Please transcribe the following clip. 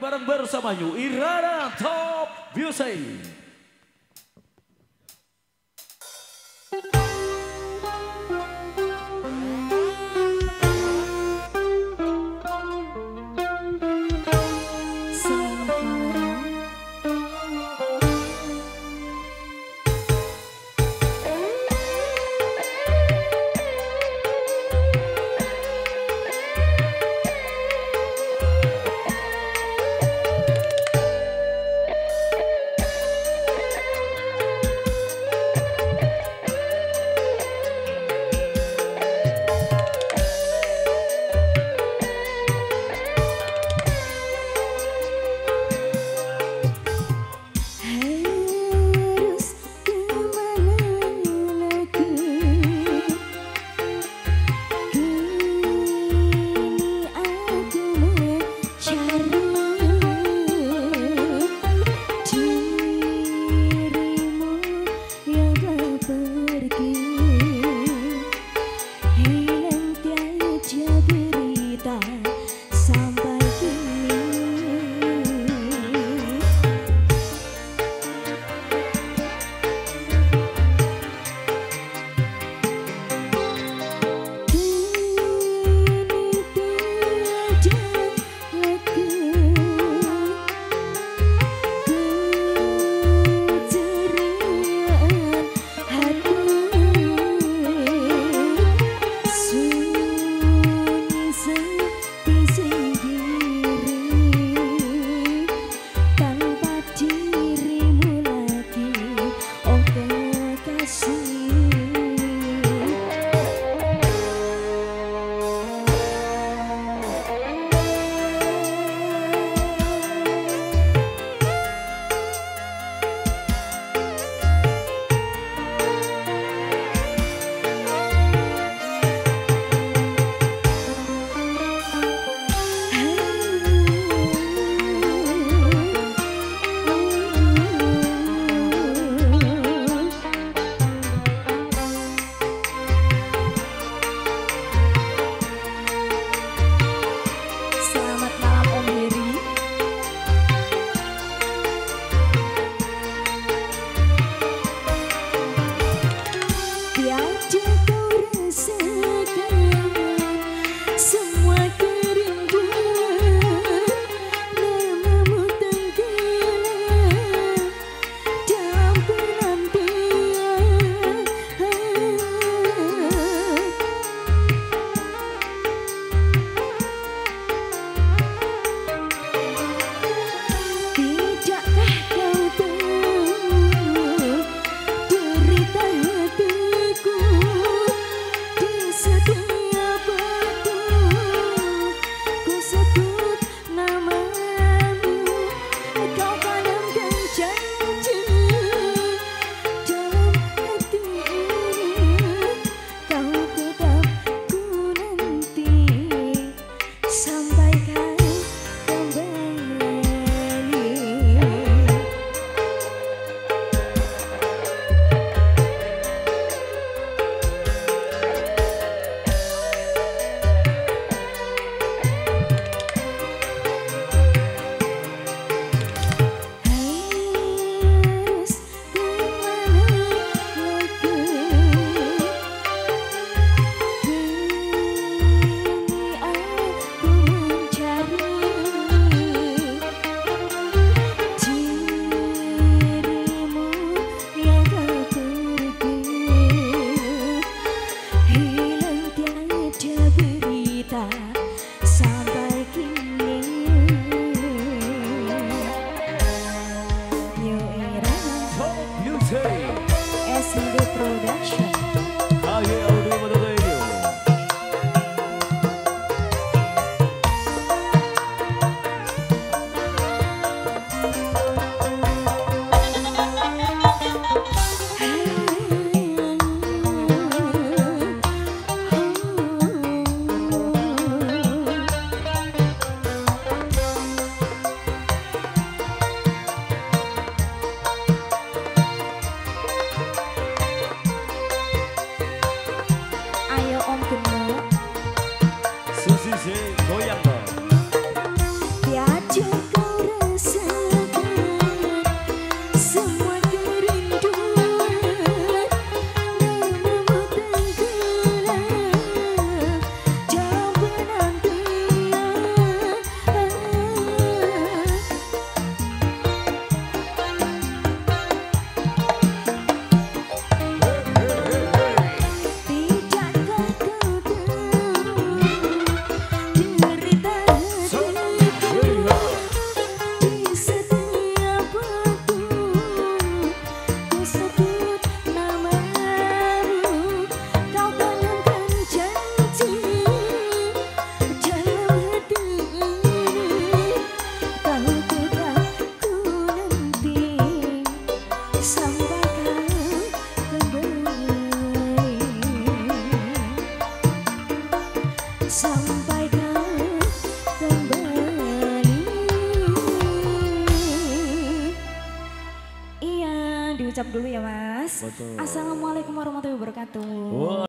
bareng bersama Yu Irana Top Music. soon. 心就 dulu ya Mas. Betul. Assalamualaikum warahmatullahi wabarakatuh. Wah.